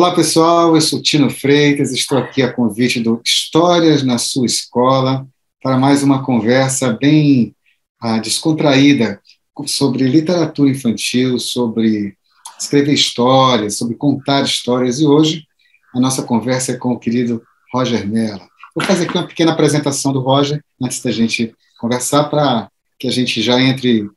Olá, pessoal. Eu sou Tino Freitas, estou aqui a convite do Histórias na Sua Escola para mais uma conversa bem ah, descontraída sobre literatura infantil, sobre escrever histórias, sobre contar histórias. E hoje a nossa conversa é com o querido Roger Mello. Vou fazer aqui uma pequena apresentação do Roger antes da gente conversar para que a gente já entre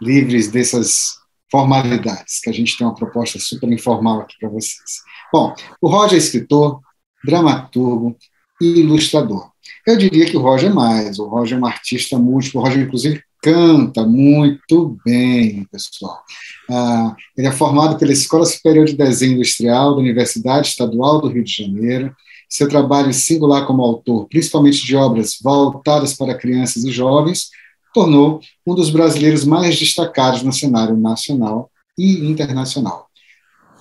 livres dessas formalidades, que a gente tem uma proposta super informal aqui para vocês. Bom, o Roger é escritor, dramaturgo e ilustrador. Eu diria que o Roger é mais, o Roger é um artista múltiplo, o Roger, inclusive, canta muito bem, pessoal. Ah, ele é formado pela Escola Superior de Desenho Industrial da Universidade Estadual do Rio de Janeiro. Seu trabalho singular como autor, principalmente de obras voltadas para crianças e jovens, tornou um dos brasileiros mais destacados no cenário nacional e internacional.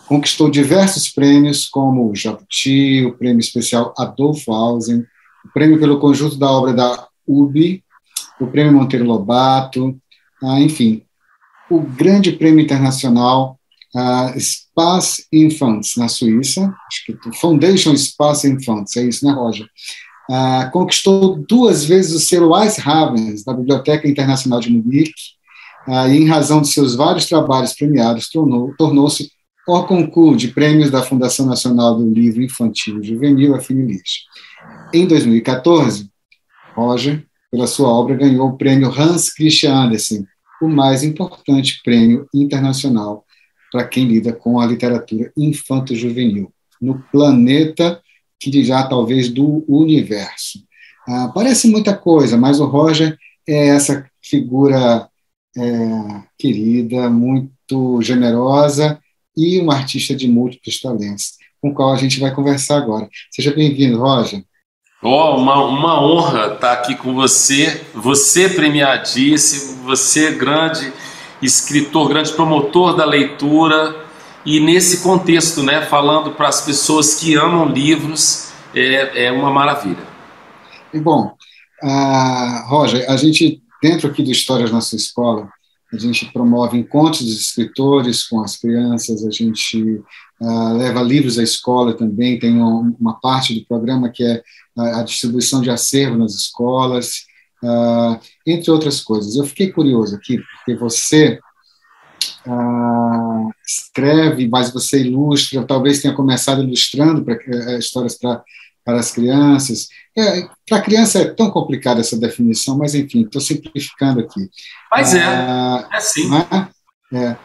Conquistou diversos prêmios, como o Jabuti, o Prêmio Especial Adolfo Ausen, o Prêmio pelo Conjunto da Obra da UBI, o Prêmio Monteiro Lobato, ah, enfim, o Grande Prêmio Internacional ah, Space Infants, na Suíça, acho que Foundation Space Infants, é isso, né, Roger? Ah, conquistou duas vezes o selo Havens da Biblioteca Internacional de Munique, ah, e, em razão de seus vários trabalhos premiados, tornou-se o concurso de prêmios da Fundação Nacional do Livro Infantil e Juvenil, a FINILIS. Em 2014, Roger, pela sua obra, ganhou o prêmio Hans Christian Andersen, o mais importante prêmio internacional para quem lida com a literatura infanto-juvenil, no planeta que dirá talvez do universo. Ah, parece muita coisa, mas o Roger é essa figura é, querida, muito generosa e um artista de múltiplos talentos, com o qual a gente vai conversar agora. Seja bem-vindo, Roger. Oh, uma, uma honra estar aqui com você, você premiadíssimo, você grande escritor, grande promotor da leitura, e nesse contexto, né, falando para as pessoas que amam livros, é, é uma maravilha. E bom, uh, Roger, a gente, dentro aqui do Histórias na Sua Escola, a gente promove encontros dos escritores com as crianças, a gente uh, leva livros à escola também, tem uma parte do programa que é a, a distribuição de acervo nas escolas, uh, entre outras coisas. Eu fiquei curioso aqui, porque você ah, escreve, mas você ilustra, talvez tenha começado ilustrando pra, uh, histórias para para as crianças. É, para a criança é tão complicada essa definição, mas enfim, estou simplificando aqui. Mas é, ah, é sim. É, é,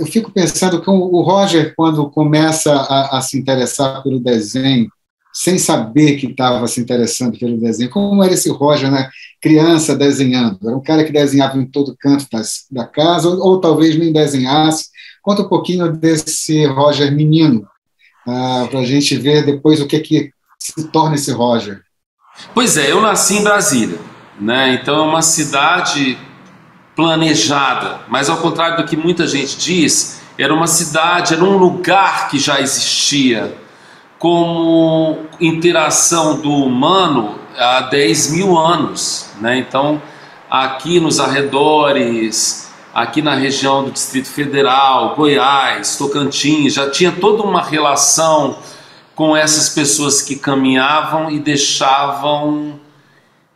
eu fico pensando que o Roger, quando começa a, a se interessar pelo desenho, sem saber que estava se interessando pelo desenho. Como era esse Roger, né? criança desenhando? Era um cara que desenhava em todo canto das, da casa, ou, ou, talvez nem desenhasse. Conta um pouquinho desse Roger menino, ah, para a gente ver depois o que, que se torna esse Roger. Pois é, eu nasci em Brasília, né? então é uma cidade planejada, mas ao contrário do que muita gente diz, era uma cidade, era um lugar que já existia como interação do humano há 10 mil anos. Né? Então, aqui nos arredores, aqui na região do Distrito Federal, Goiás, Tocantins, já tinha toda uma relação com essas pessoas que caminhavam e deixavam.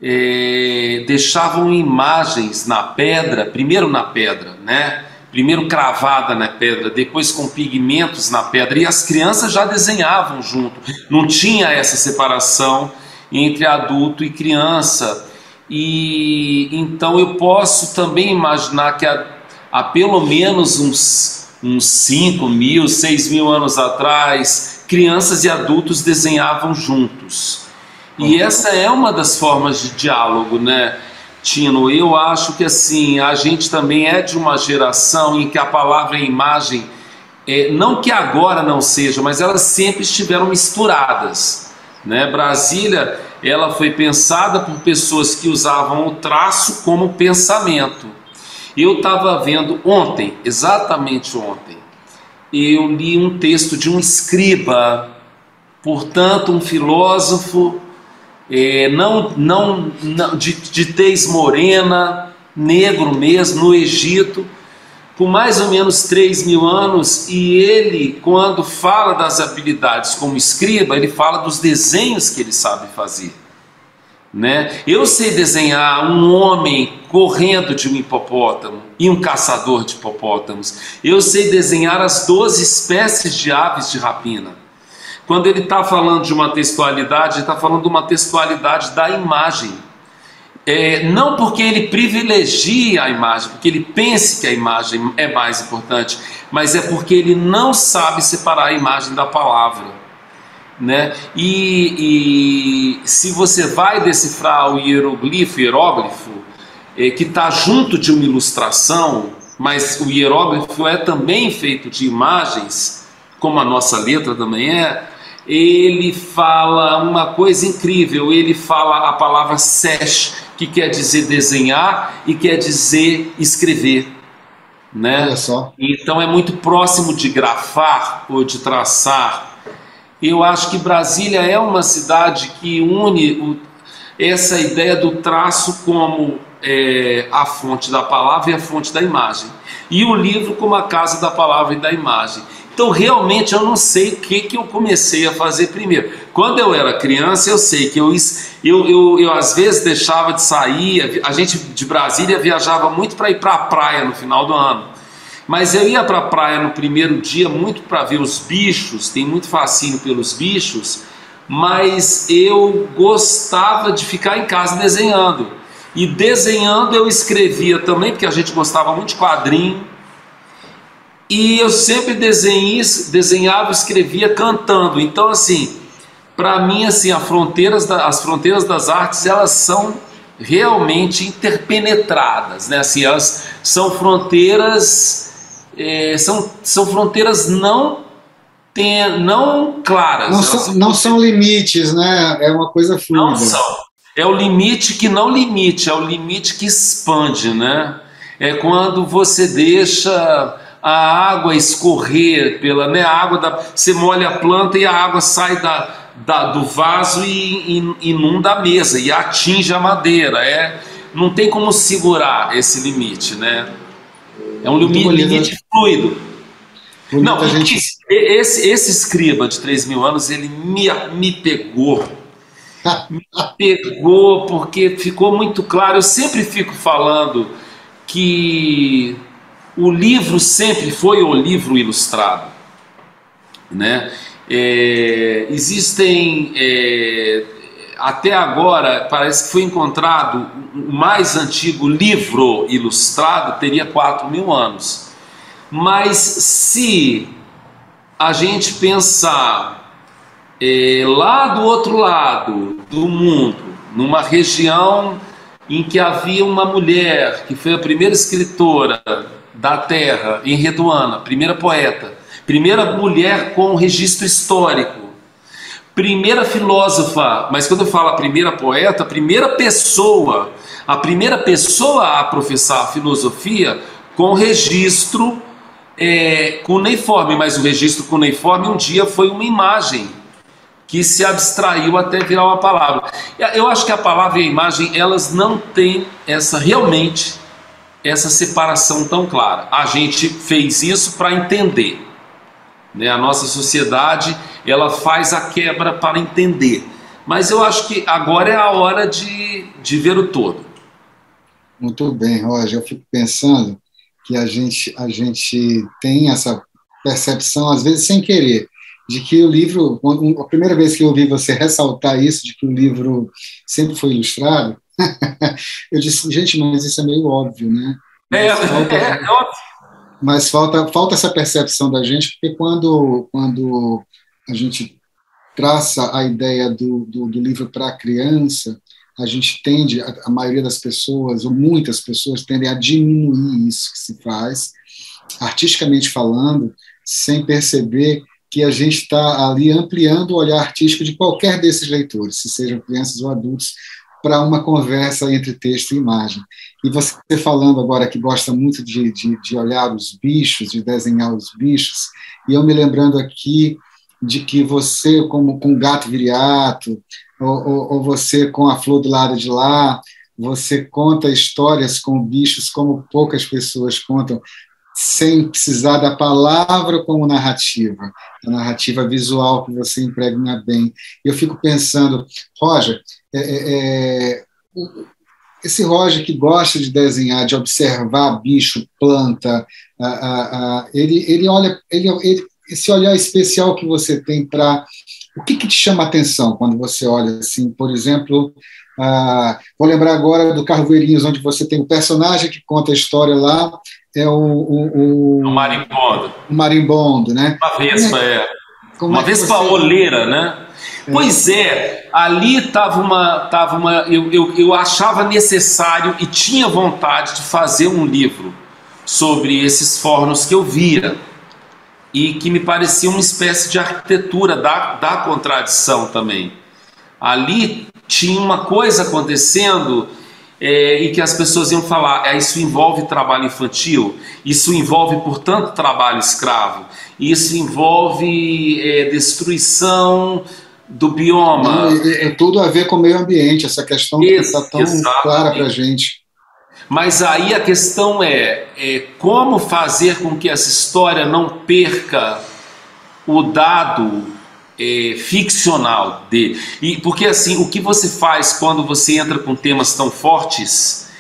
É, deixavam imagens na pedra, primeiro na pedra, né? primeiro cravada na pedra, depois com pigmentos na pedra, e as crianças já desenhavam junto, não tinha essa separação entre adulto e criança. E então eu posso também imaginar que há, há pelo menos uns, uns 5 mil, 6 mil anos atrás, crianças e adultos desenhavam juntos. E essa é uma das formas de diálogo, né? Tino, eu acho que assim, a gente também é de uma geração em que a palavra e a imagem, é, não que agora não seja, mas elas sempre estiveram misturadas. Né? Brasília, ela foi pensada por pessoas que usavam o traço como pensamento. Eu estava vendo ontem, exatamente ontem, eu li um texto de um escriba, portanto, um filósofo é, não, não, não de, de tez morena, negro mesmo, no Egito, com mais ou menos 3 mil anos, e ele, quando fala das habilidades como escriba, ele fala dos desenhos que ele sabe fazer. Né? Eu sei desenhar um homem correndo de um hipopótamo e um caçador de hipopótamos. Eu sei desenhar as 12 espécies de aves de rapina. Quando ele está falando de uma textualidade, ele está falando de uma textualidade da imagem. É, não porque ele privilegia a imagem, porque ele pense que a imagem é mais importante, mas é porque ele não sabe separar a imagem da palavra. Né? E, e se você vai decifrar o hieroglifo, hieróglifo, é, que está junto de uma ilustração, mas o hieróglifo é também feito de imagens, como a nossa letra também é, ele fala uma coisa incrível, ele fala a palavra sesh, que quer dizer desenhar e quer dizer escrever. Né? Olha só. Então é muito próximo de grafar ou de traçar eu acho que Brasília é uma cidade que une o, essa ideia do traço como é, a fonte da palavra e a fonte da imagem, e o livro como a casa da palavra e da imagem. Então, realmente, eu não sei o que, que eu comecei a fazer primeiro. Quando eu era criança, eu sei que eu, eu, eu, eu às vezes deixava de sair. A gente de Brasília viajava muito para ir para a praia no final do ano. Mas eu ia para a praia no primeiro dia muito para ver os bichos, tem muito fascínio pelos bichos, mas eu gostava de ficar em casa desenhando. E desenhando eu escrevia também, porque a gente gostava muito de quadrinho. E eu sempre desenhei, desenhava, escrevia cantando. Então assim, para mim assim, as fronteiras, as fronteiras das artes, elas são realmente interpenetradas, né? Assim, elas são fronteiras é, são, são fronteiras não tem, não claras. Não, são, não são limites, né? É uma coisa fluida. Não são. É o limite que não limite, é o limite que expande, né? É quando você deixa a água escorrer pela, né? A água da, você molha a planta e a água sai da, da do vaso e, e inunda a mesa e atinge a madeira. É, não tem como segurar esse limite, né? É um limite, limite fluido. Não, gente... esse, esse escriba de 3 mil anos, ele me, me pegou. me pegou porque ficou muito claro. Eu sempre fico falando que o livro sempre foi o livro ilustrado. Né? É, existem é, até agora parece que foi encontrado o mais antigo livro ilustrado teria 4 mil anos. Mas se a gente pensar é, lá do outro lado do mundo, numa região em que havia uma mulher que foi a primeira escritora da Terra, em Reduana, primeira poeta, primeira mulher com registro histórico, primeira filósofa, mas quando eu falo a primeira poeta, a primeira pessoa, a primeira pessoa a professar a filosofia com registro é, cuneiforme, mas o registro cuneiforme um dia foi uma imagem que se abstraiu até virar uma palavra. Eu acho que a palavra e a imagem elas não têm essa realmente essa separação tão clara. A gente fez isso para entender. Né? A nossa sociedade ela faz a quebra para entender. Mas eu acho que agora é a hora de, de ver o todo. Muito bem, Roger. Eu fico pensando que a gente, a gente tem essa percepção, às vezes sem querer, de que o livro, a primeira vez que eu ouvi você ressaltar isso, de que o livro sempre foi ilustrado, eu disse, gente, mas isso é meio óbvio, né? É, falta, é, é óbvio. Mas falta, falta essa percepção da gente, porque quando, quando a gente traça a ideia do, do, do livro para a criança, a gente tende, a, a, maioria das pessoas, ou muitas pessoas, tendem a diminuir isso que se faz, artisticamente falando, sem perceber que a gente está ali ampliando o olhar artístico de qualquer desses leitores, se sejam crianças ou adultos, para uma conversa entre texto e imagem. E você falando agora que gosta muito de, de, de olhar os bichos, de desenhar os bichos, e eu me lembrando aqui de que você, como com gato viriato, ou, ou, ou, você com a flor do lado de lá, você conta histórias com bichos como poucas pessoas contam. sem precisar da palavra como narrativa, a narrativa visual que você impregna bem. Eu fico pensando, Roger, é, é, é esse Roger que gosta de desenhar, de observar bicho, planta, a, a, a, ele, ele olha, ele, ele, esse olhar especial que você tem para o que, que, te chama a atenção quando você olha assim, por exemplo, vou lembrar agora do Carvoeirinhos, onde você tem o personagem que conta a história lá, é o, o, o, o marimbondo. O marimbondo, né? Uma vespa, é. é. Uma é vespa você... oleira, né? É. Pois é, ali estava uma. Tava uma eu, eu, eu achava necessário e tinha vontade de fazer um livro sobre esses fornos que eu via e que me parecia uma espécie de arquitetura da, da contradição também. Ali tinha uma coisa acontecendo é, e que as pessoas iam falar: é, isso envolve trabalho infantil, isso envolve, portanto, trabalho escravo, isso envolve é, destruição do bioma. É, é, tudo a ver com o meio ambiente, essa questão que está tão exatamente. clara para a gente. Mas aí a questão é, é como fazer com que essa história não perca o dado é, ficcional dele. E porque assim, o que você faz quando você entra com temas tão fortes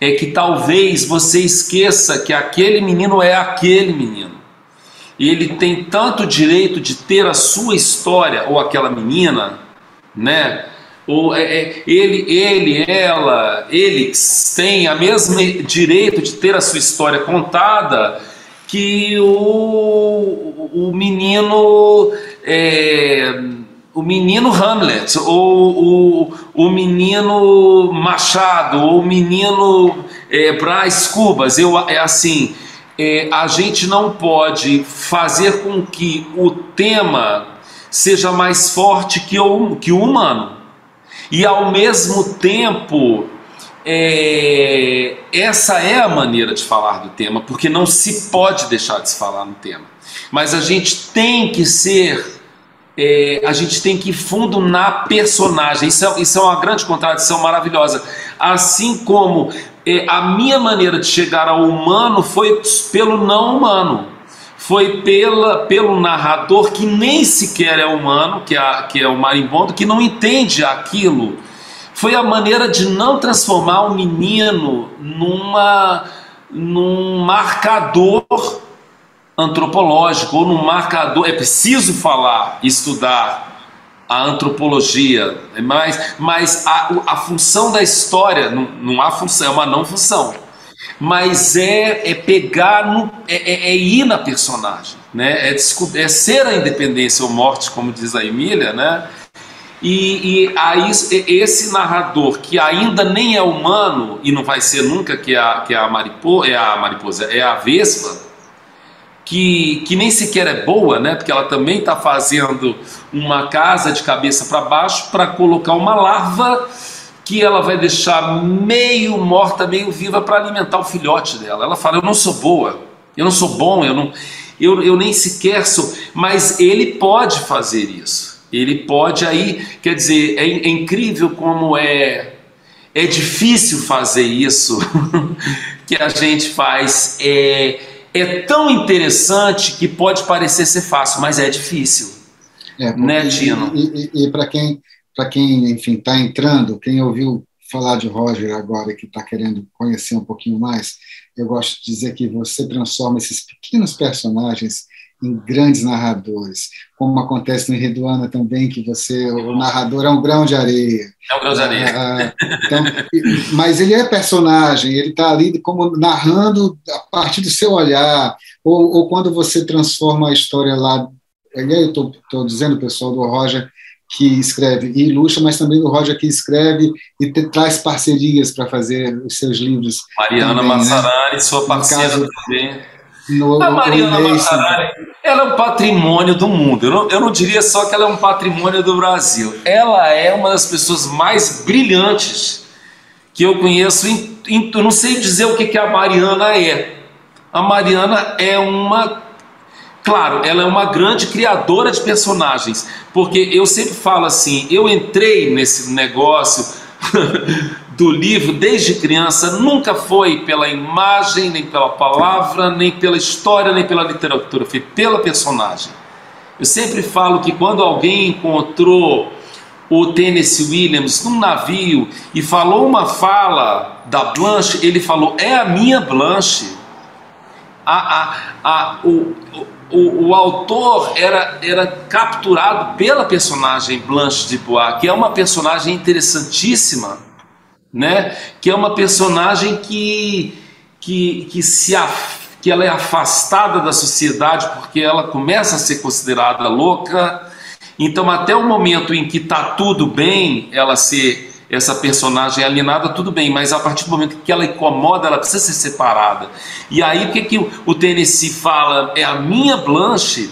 é que talvez você esqueça que aquele menino é aquele menino. E ele tem tanto direito de ter a sua história ou aquela menina, né? Ou é, é, ele, ele, ela, eles têm a mesmo direito de ter a sua história contada que o, o menino é, o menino Hamlet, ou o, o menino Machado, ou o menino é, Cubas. Eu, é assim, é, a gente não pode fazer com que o tema seja mais forte que o, que o humano e ao mesmo tempo é, essa é a maneira de falar do tema, porque não se pode deixar de se falar no tema. Mas a gente tem que ser, é, a gente tem que ir fundo na personagem. Isso é, isso é uma grande contradição maravilhosa. Assim como é, a minha maneira de chegar ao humano foi pelo não humano foi pela, pelo narrador que nem sequer é humano, que é, que é o marimbondo, que não entende aquilo. Foi a maneira de não transformar o menino numa, num marcador antropológico ou num marcador. É preciso falar, estudar a antropologia, mas, mas a, a função da história não, não há função, é uma não função mas é, é pegar, no, é, é, é, ir na personagem, né? é, é ser a independência ou morte, como diz a Emília, né? E, e aí, esse narrador que ainda nem é humano e não vai ser nunca que é a, que é a, maripo, é a mariposa, é a vespa, que, que nem sequer é boa, né? Porque ela também está fazendo uma casa de cabeça para baixo para colocar uma larva que ela vai deixar meio morta, meio viva para alimentar o filhote dela. Ela fala: Eu não sou boa, eu não sou bom, eu, não, eu, eu nem sequer sou. Mas ele pode fazer isso. Ele pode aí, quer dizer, é, é incrível como é, é difícil fazer isso que a gente faz. É, é tão interessante que pode parecer ser fácil, mas é difícil. É, né, Tino? E, e, e para quem para quem, enfim, está entrando, quem ouviu falar de Roger agora que está querendo conhecer um pouquinho mais, eu gosto de dizer que você transforma esses pequenos personagens em grandes narradores, como acontece no Enredo também, que você, o narrador é um grão de areia. É um grão de areia. Ah, então, mas ele é personagem, ele está ali como narrando a partir do seu olhar, ou, ou quando você transforma a história lá. E aí eu estou dizendo, pessoal, do Roger, que escreve e ilustra, mas também do Roger que escreve e te, traz parcerias para fazer os seus livros. Mariana também, né? Massarari, né? sua parceira caso, também. No, a Mariana Massarari, ela é um patrimônio do mundo. Eu não, eu não diria só que ela é um patrimônio do Brasil. Ela é uma das pessoas mais brilhantes que eu conheço. Em, em, eu não sei dizer o que, que a Mariana é. A Mariana é uma Claro, ela é uma grande criadora de personagens, porque eu sempre falo assim, eu entrei nesse negócio do livro desde criança nunca foi pela imagem, nem pela palavra, nem pela história, nem pela literatura, foi pela personagem. Eu sempre falo que quando alguém encontrou o Tennessee Williams num navio e falou uma fala da Blanche, ele falou: É a minha Blanche. A, a, a, o, o, o autor era, era capturado pela personagem Blanche de Bois, que é uma personagem interessantíssima, né? que é uma personagem que, que, que se que ela é afastada da sociedade porque ela começa a ser considerada louca. Então, até o momento em que está tudo bem, ela ser essa personagem alienada, tudo bem, mas a partir do momento que ela incomoda, ela precisa ser separada. E aí, o que, que o Tennessee fala? É a minha Blanche,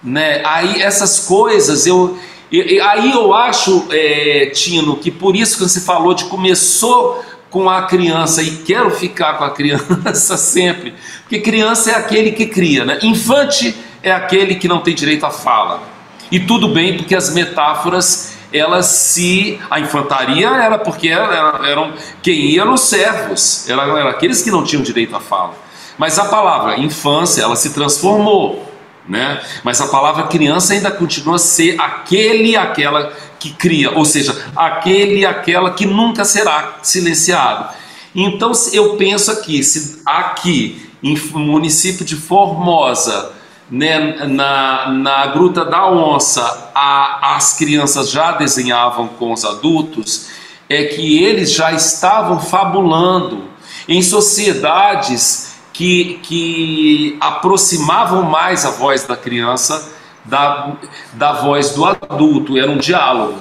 né? Aí, essas coisas, eu. Aí eu acho, é, Tino, que por isso que você falou de começou com a criança e quero ficar com a criança sempre, porque criança é aquele que cria, né? Infante é aquele que não tem direito à fala. E tudo bem, porque as metáforas elas se. A infantaria era porque eram, eram quem ia eram os servos, eram, eram aqueles que não tinham direito à fala. Mas a palavra infância, ela se transformou. Né? Mas a palavra criança ainda continua a ser aquele aquela que cria, ou seja, aquele aquela que nunca será silenciado. Então eu penso aqui, se aqui em município de Formosa né, na, na Gruta da Onça a, as crianças já desenhavam com os adultos, é que eles já estavam fabulando em sociedades que, que aproximavam mais a voz da criança da, da voz do adulto, era um diálogo.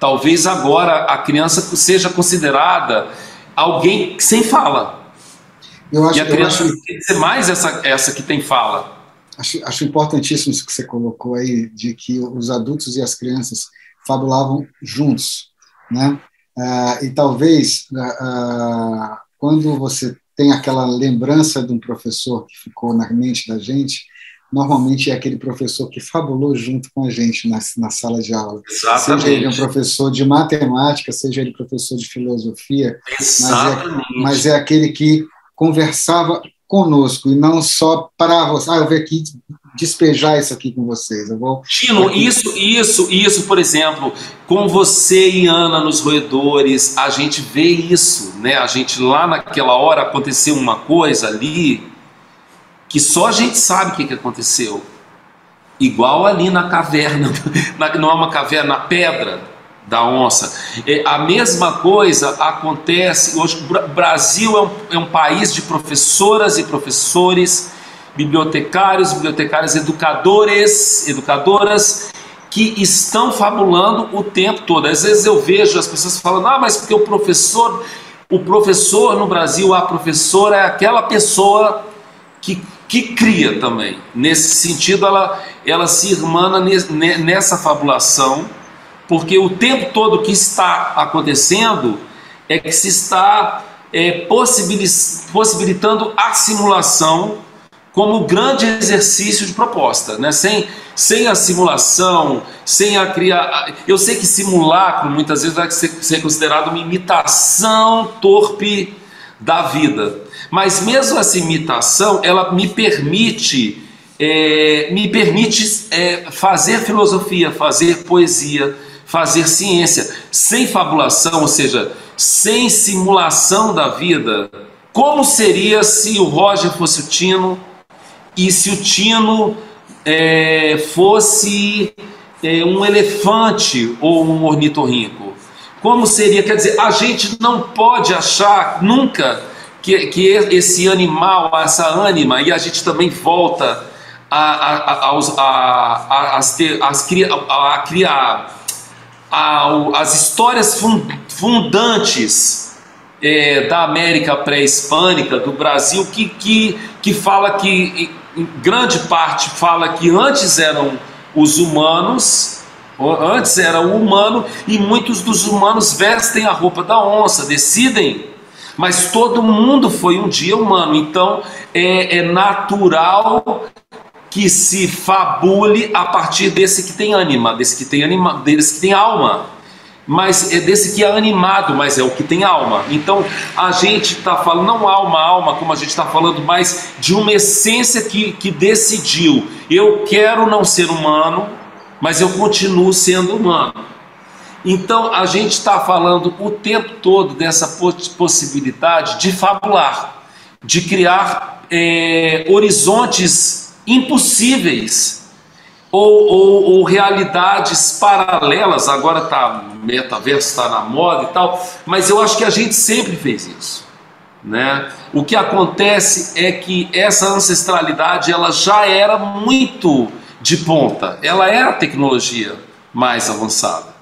Talvez agora a criança seja considerada alguém sem fala. Acho, e a criança acho... tem que ser mais essa, essa que tem fala. Acho, acho importantíssimo isso que você colocou aí, de que os adultos e as crianças fabulavam juntos, né? Ah, e talvez ah, ah, quando você tem aquela lembrança de um professor que ficou na mente da gente, normalmente é aquele professor que fabulou junto com a gente na, na sala de aula. Exatamente. Seja ele um professor de matemática, seja ele professor de filosofia, Exatamente. Mas, é, mas é aquele que conversava conosco e não só para você. Ah, eu vim aqui despejar isso aqui com vocês. Eu vou. Tino, isso, isso, isso, por exemplo, com você e Ana nos roedores, a gente vê isso, né? A gente lá naquela hora aconteceu uma coisa ali que só a gente sabe o que, que aconteceu. Igual ali na caverna, na, não é uma caverna, na pedra da onça. É, a mesma coisa acontece hoje. O Brasil é um, é um país de professoras e professores, bibliotecários, bibliotecárias, educadores, educadoras que estão fabulando o tempo todo. Às vezes eu vejo as pessoas falando: "Ah, mas porque o professor, o professor no Brasil, a professora é aquela pessoa que que cria também. Nesse sentido, ela, ela se irmana nessa fabulação porque o tempo todo que está acontecendo é que se está é, possibilitando a simulação como grande exercício de proposta, né? Sem, sem a simulação, sem a criar. Eu sei que simulacro muitas vezes vai ser, ser considerado uma imitação torpe da vida, mas mesmo essa imitação, ela me permite, é, me permite é, fazer filosofia, fazer poesia fazer ciência sem fabulação, ou seja, sem simulação da vida. Como seria se o Roger fosse o Tino e se o Tino é, fosse é, um elefante ou um ornitorrinco? Como seria? Quer dizer, a gente não pode achar nunca que, que esse animal, essa ânima, e a gente também volta a, a, a, a, a, a, a, a criar as histórias fundantes é, da América pré-hispânica, do Brasil, que, que, que fala que, em grande parte, fala que antes eram os humanos, antes era o humano, e muitos dos humanos vestem a roupa da onça, decidem, mas todo mundo foi um dia humano, então é, é natural que se fabule a partir desse que tem ânima, desse que tem anima, desse que tem alma. mas é desse que é animado, mas é o que tem alma. Então a gente está falando, não alma, alma, como a gente está falando, mas de uma essência que, que decidiu: eu quero não ser humano, mas eu continuo sendo humano. Então a gente está falando o tempo todo dessa possibilidade de fabular, de criar é, horizontes impossíveis ou, ou, ou, realidades paralelas. Agora tá metaverso está na moda e tal, mas eu acho que a gente sempre fez isso. Né? O que acontece é que essa ancestralidade ela já era muito de ponta, ela era a tecnologia mais avançada.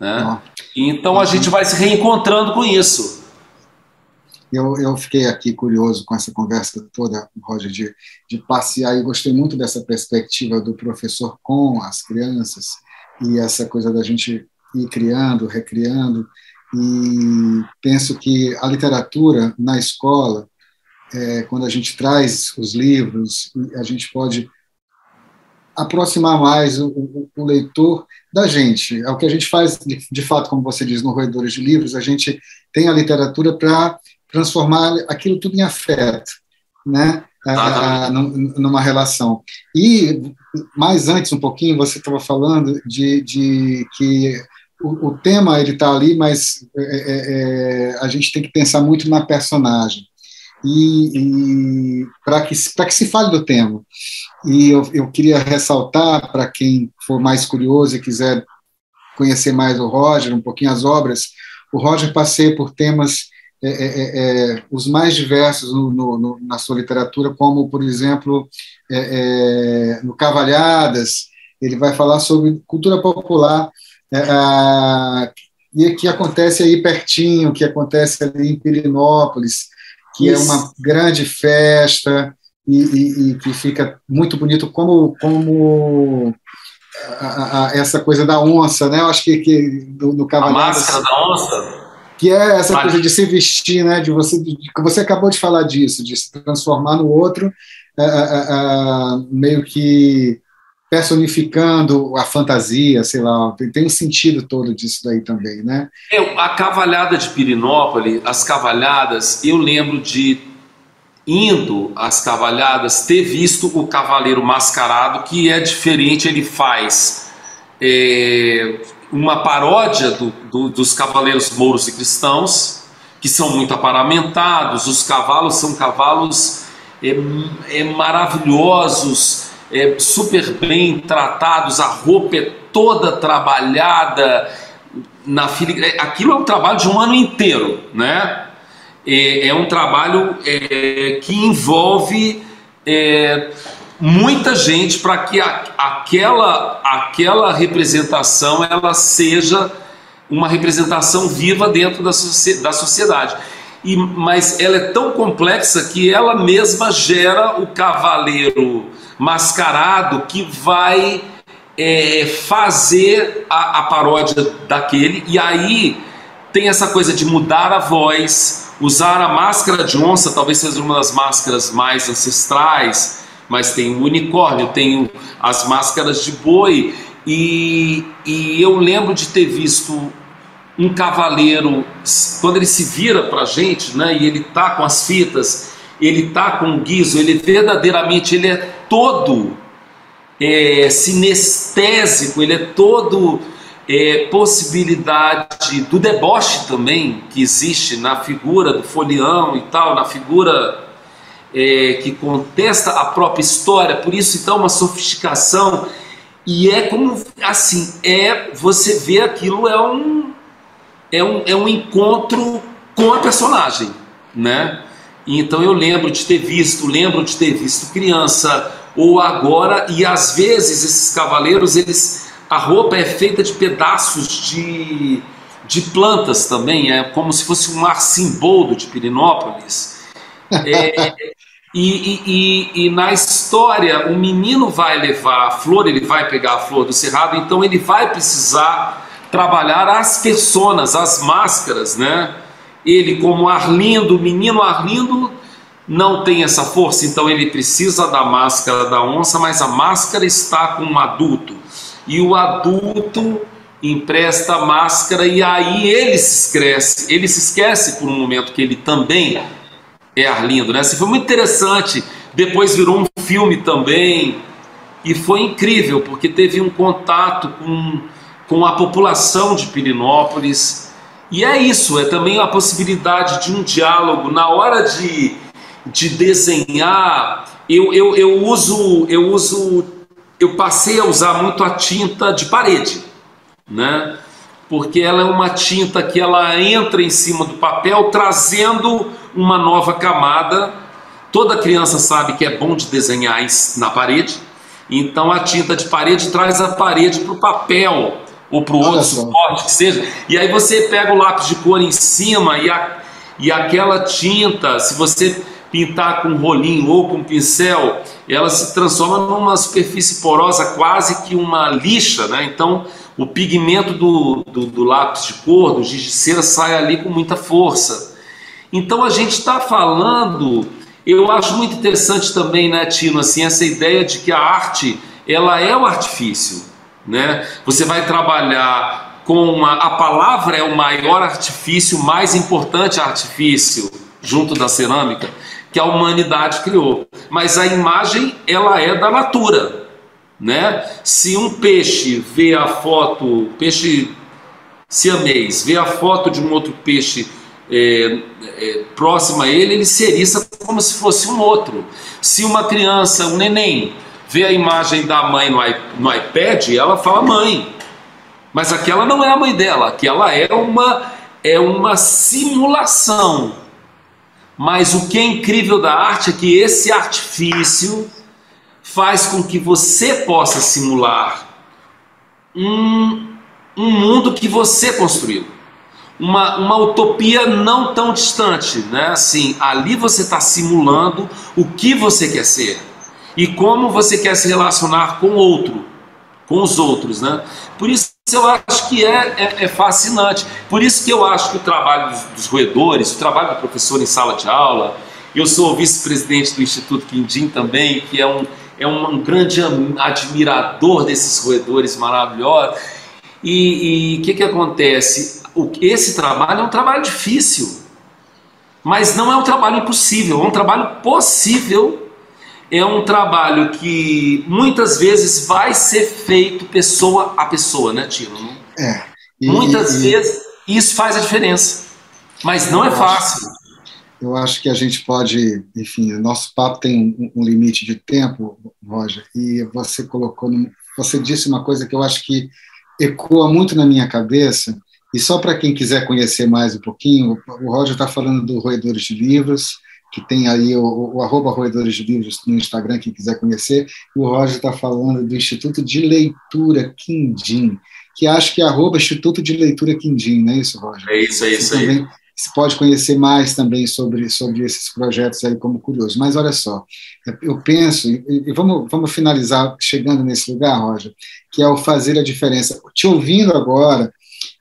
Né? Então a gente vai se reencontrando com isso. Eu, eu fiquei aqui curioso com essa conversa toda, Roger, de, de passear e gostei muito dessa perspectiva do professor com as crianças e essa coisa da gente ir criando, recriando. E penso que a literatura na escola, é, quando a gente traz os livros, a gente pode aproximar mais o, o, o, leitor da gente. É o que a gente faz, de, de, fato, como você diz, no Roedores de Livros, a gente tem a literatura para transformar aquilo tudo em afeto, né? Ah, numa relação. E, mais antes, um pouquinho, você estava falando de, de que o, o, tema ele está ali, mas é, é, é, a gente tem que pensar muito na personagem e, e para que, que se fale do tema. E eu, eu queria ressaltar, para quem for mais curioso e quiser conhecer mais o Roger, um pouquinho as obras, o Roger passeia por temas é, é, é, é os mais diversos no, no, na sua literatura, como, por exemplo, é, é, no Cavalhadas, ele vai falar sobre cultura popular, e que acontece aí pertinho, que acontece ali em Pirinópolis, que Isso. é uma grande festa e, e, e, que fica muito bonito, como, como a, a, essa coisa da onça, né? Eu acho que, que do, do A máscara da onça? Que é essa coisa de se vestir, né? De você, de, você acabou de falar disso, de se transformar no outro, é, é, é, meio que personificando a fantasia, sei lá, tem um sentido todo disso daí também, né? Eu, a cavalhada de Pirinópolis, as cavalhadas, eu lembro de indo às cavalhadas ter visto o cavaleiro mascarado, que é diferente, ele faz é, uma paródia do, do, dos cavaleiros mouros e cristãos, que são muito aparamentados, os cavalos são cavalos é, é maravilhosos, é, super bem tratados, a roupa é toda trabalhada na filigrana. Aquilo é um trabalho de um ano inteiro, né? É, é um trabalho é, que envolve é, muita gente para que a, aquela, aquela representação ela seja uma representação viva dentro da, da sociedade. E, mas ela é tão complexa que ela mesma gera o cavaleiro mascarado que vai é, fazer a, a paródia daquele, e aí tem essa coisa de mudar a voz, usar a máscara de onça, talvez seja uma das máscaras mais ancestrais, mas tem o unicórnio, tem as máscaras de boi, e, e eu lembro de ter visto um cavaleiro, quando ele se vira para a gente, né, e ele tá com as fitas, ele tá com o guiso, ele verdadeiramente ele é todo é, sinestésico, ele é todo é, possibilidade do deboche também que existe na figura do folião e tal, na figura é, que contesta a própria história, por isso então uma sofisticação e é como assim é você vê aquilo é um é um, é um encontro com a personagem, né? Então eu lembro de ter visto, lembro de ter visto criança ou agora e às vezes esses cavaleiros eles a roupa é feita de pedaços de, de plantas também, é como se fosse um arcimboldo de Pirinópolis. É, e, e, e, na história, o menino vai levar a flor, ele vai pegar a flor do cerrado, então ele vai precisar trabalhar as personas, as máscaras, né? ele, como Arlindo, o menino Arlindo, não tem essa força, então ele precisa da máscara da onça, mas a máscara está com um adulto. E o adulto empresta a máscara e aí ele se esquece, ele se esquece por um momento que ele também é Arlindo, né? Assim, foi muito interessante. Depois virou um filme também e foi incrível porque teve um contato com, com a população de Pirinópolis. E é isso, é também a possibilidade de um diálogo na hora de, de desenhar. Eu, eu, eu uso, eu uso, eu passei a usar muito a tinta de parede né? Porque ela é uma tinta que ela entra em cima do papel trazendo uma nova camada. Toda criança sabe que é bom de desenhar na parede, então a tinta de parede traz a parede para o papel ou para o outro suporte que seja. E aí você pega o lápis de cor em cima e, a, e aquela tinta, se você pintar com um rolinho ou com um pincel, ela se transforma numa superfície porosa, quase que uma lixa, né? Então o pigmento do, do, do lápis de cor, do giz de cera, sai ali com muita força. Então a gente está falando, eu acho muito interessante também, né, Tino, assim, essa ideia de que a arte ela é o artifício, né? Você vai trabalhar com a palavra é o maior artifício, mais importante artifício junto da cerâmica que a humanidade criou. Mas a imagem ela é da natura, né? Se um peixe vê a foto, peixe siamês, vê a foto de um outro peixe é, é, próximo a ele, ele se eriça como se fosse um outro. Se uma criança, um neném, vê a imagem da mãe no, no iPad, ela fala mãe. Mas aquela não é a mãe dela, aquela é uma, é uma simulação. Mas o que é incrível da arte é que esse artifício faz com que você possa simular um, um mundo que você construiu. Uma, uma utopia não tão distante, né? Assim, ali você está simulando o que você quer ser e como você quer se relacionar com outro, com os outros, né? Por isso eu acho que é, é, é fascinante. Por isso que eu acho que o trabalho dos, dos roedores, o trabalho do professor em sala de aula, eu sou vice-presidente do Instituto Quindim também, que é um, é um, grande admirador desses roedores maravilhosos. E o que, que acontece? Esse trabalho é um trabalho difícil, mas não é um trabalho impossível, é um trabalho possível. É um trabalho que muitas vezes vai ser feito pessoa a pessoa, né, Tino? É. E, muitas e, vezes isso faz a diferença, mas não é fácil eu acho que a gente pode, enfim, o nosso papo tem um, um limite de tempo, Roger, e você colocou, você disse uma coisa que eu acho que ecoa muito na minha cabeça, e só para quem quiser conhecer mais um pouquinho, o Roger está falando do Roedores de Livros, que tem aí o, o arroba Roedores de Livros no Instagram, quem quiser conhecer, e o Roger está falando do Instituto de Leitura Quindim, que acho que é arroba Instituto de Leitura Quindim, não é isso, Roger? É isso, é isso aí. Você pode conhecer mais também sobre, sobre esses projetos aí como curioso. Mas olha só, eu penso, e vamos, vamos finalizar chegando nesse lugar, Roger, que é o fazer a diferença. Te ouvindo agora,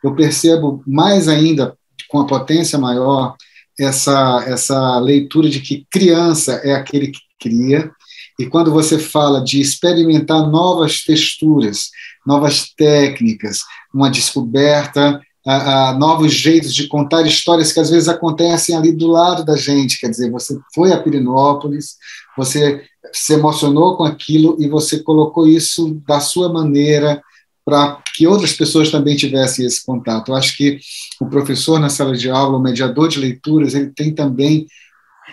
eu percebo mais ainda, com a potência maior, essa, essa leitura de que criança é aquele que cria, e quando você fala de experimentar novas texturas, novas técnicas, uma descoberta a, a, novos jeitos de contar histórias que às vezes acontecem ali do lado da gente. Quer dizer, você foi a Pirinópolis, você se emocionou com aquilo e você colocou isso da sua maneira para que outras pessoas também tivessem esse contato. Eu acho que o professor na sala de aula, o mediador de leituras, ele tem também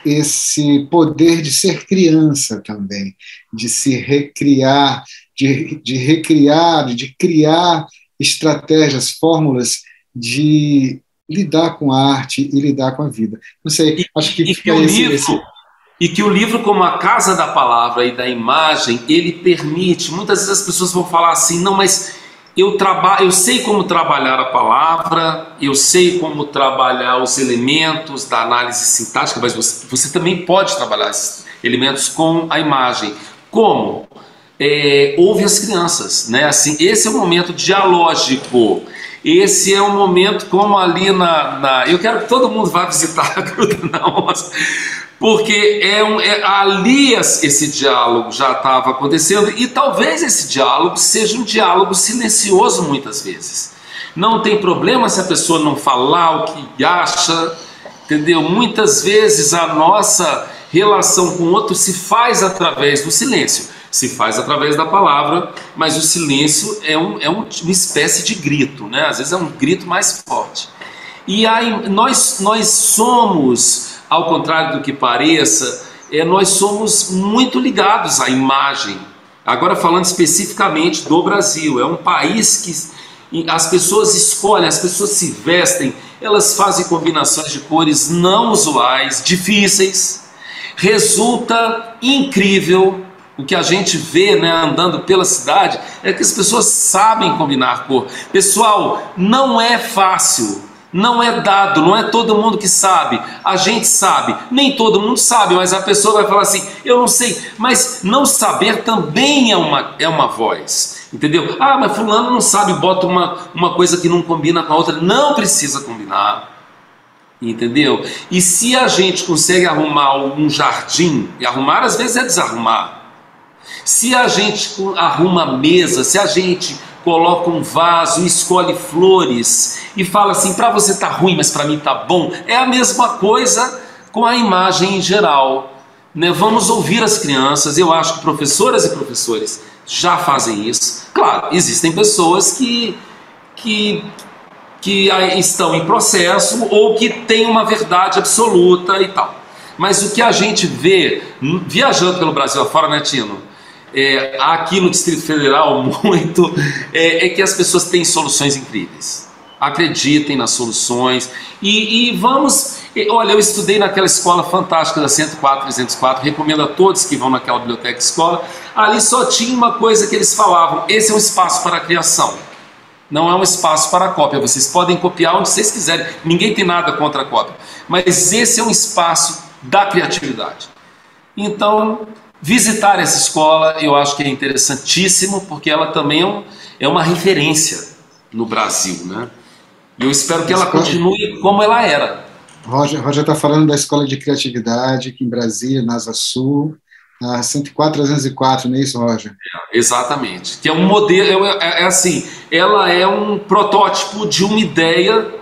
esse poder de ser criança também, de se recriar, de, de recriar, de criar estratégias, fórmulas de lidar com a arte e lidar com a vida. Não sei, acho que, e que o esse, livro esse... e que o livro como a casa da palavra e da imagem ele permite. Muitas vezes as pessoas vão falar assim, não, mas eu trabalho, eu sei como trabalhar a palavra, eu sei como trabalhar os elementos da análise sintática, mas você, você também pode trabalhar esses elementos com a imagem. Como? É, ouve as crianças, né? Assim, esse é o momento dialógico esse é um momento como ali na, na, Eu quero que todo mundo vá visitar a Gruta da Onça, porque é, um, é ali esse diálogo já estava acontecendo e talvez esse diálogo seja um diálogo silencioso muitas vezes. Não tem problema se a pessoa não falar o que acha, entendeu? Muitas vezes a nossa relação com o outro se faz através do silêncio, se faz através da palavra, mas o silêncio é, um, é um, uma espécie de grito, né? Às vezes é um grito mais forte. E aí, nós, nós somos, ao contrário do que pareça, é, nós somos muito ligados à imagem. Agora, falando especificamente do Brasil, é um país que as pessoas escolhem, as pessoas se vestem, elas fazem combinações de cores não usuais, difíceis. Resulta incrível o que a gente vê né, andando pela cidade é que as pessoas sabem combinar cor. Pessoal, não é fácil. Não é dado, não é todo mundo que sabe. A gente sabe, nem todo mundo sabe, mas a pessoa vai falar assim: eu não sei. Mas não saber também é uma, é uma voz, entendeu? Ah, mas Fulano não sabe, bota uma, uma coisa que não combina com a outra. Não precisa combinar, entendeu? E se a gente consegue arrumar um jardim, e arrumar às vezes é desarrumar. Se a gente arruma a mesa, se a gente coloca um vaso, escolhe flores e fala assim: para você tá ruim, mas para mim tá bom. É a mesma coisa com a imagem em geral. Né? Vamos ouvir as crianças. Eu acho que professoras e professores já fazem isso. Claro, existem pessoas que, que, que estão em processo ou que têm uma verdade absoluta e tal. Mas o que a gente vê viajando pelo Brasil afora, né, Tino? É, aqui no Distrito Federal muito é, é, que as pessoas têm soluções incríveis. Acreditem nas soluções e, e vamos. Olha, eu estudei naquela escola fantástica da 104 304, recomendo a todos que vão naquela biblioteca escola. Ali só tinha uma coisa que eles falavam: esse é um espaço para a criação, não é um espaço para a cópia. Vocês podem copiar onde vocês quiserem, ninguém tem nada contra a cópia, mas esse é um espaço da criatividade. Então, Visitar essa escola eu acho que é interessantíssimo, porque ela também é, um, é uma referência no Brasil, né? E eu espero que ela continue como ela era. Roger está falando da Escola de Criatividade, aqui em Brasília, na Asa Sul, a 104 304, não é isso, Roger? É, exatamente. Que é um modelo, é, é, é assim, ela é um protótipo de uma ideia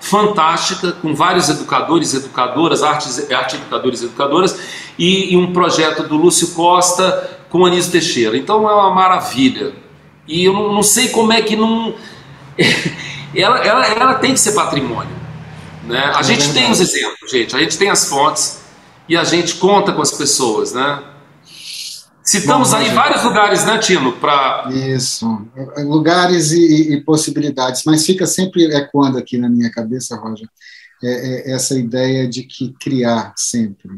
fantástica, com vários educadores, educadoras, artes, arte educadores e educadoras, e, e, um projeto do Lúcio Costa com Anísio Teixeira. Então é uma maravilha. E eu não, não sei como é que não. ela, ela, ela tem que ser patrimônio. Né? A é gente verdade. tem os exemplos, gente, a gente tem as fontes e a gente conta com as pessoas, né? Citamos Bom, aí vários lugares, né, Tino? Pra... Isso, lugares e, e, possibilidades, mas fica sempre ecoando aqui na minha cabeça, Roger, é, é, essa ideia de que criar sempre.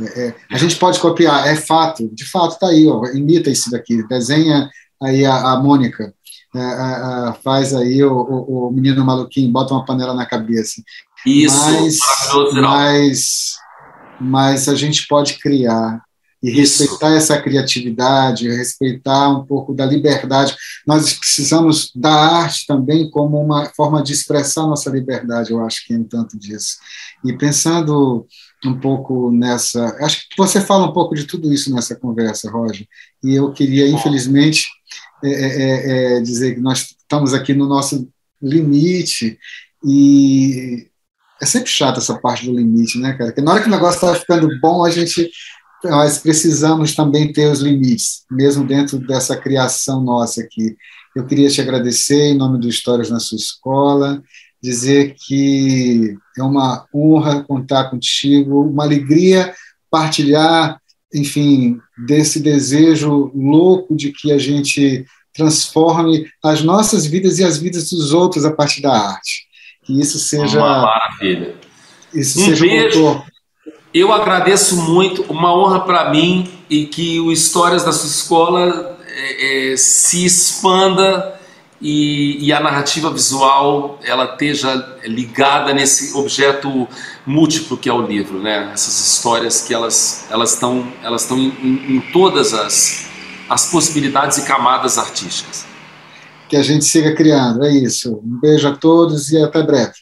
É, é a gente pode copiar, é fato, de fato está aí, ó, imita isso daqui, desenha aí a, a Mônica, a, a, faz aí o, o, o, menino maluquinho, bota uma panela na cabeça. Isso, mas, mas, mas a gente pode criar e respeitar Isso. essa criatividade, respeitar um pouco da liberdade. Nós precisamos da arte também como uma forma de expressar nossa liberdade, eu acho que é um tanto disso. E pensando um pouco nessa, acho que você fala um pouco de tudo isso nessa conversa, Roger, e eu queria, infelizmente, é, é, é, é dizer que nós estamos aqui no nosso limite e é sempre chato essa parte do limite, né, cara? Porque na hora que o negócio está ficando bom, a gente nós precisamos também ter os limites, mesmo dentro dessa criação nossa aqui. Eu queria te agradecer em nome do Histórias na sua escola, dizer que é uma honra contar contigo, uma alegria partilhar, enfim, desse desejo louco de que a gente transforme as nossas vidas e as vidas dos outros a partir da arte. Que isso seja. Uma maravilha. Isso um seja beijo. motor eu agradeço muito, uma honra para mim e que o Histórias da sua escola é, é, se expanda e, e, a narrativa visual ela esteja ligada nesse objeto múltiplo que é o livro, né? Essas histórias que elas elas estão elas estão em, em, em todas as as possibilidades e camadas artísticas. Que a gente siga criando, é isso. Um beijo a todos e até breve.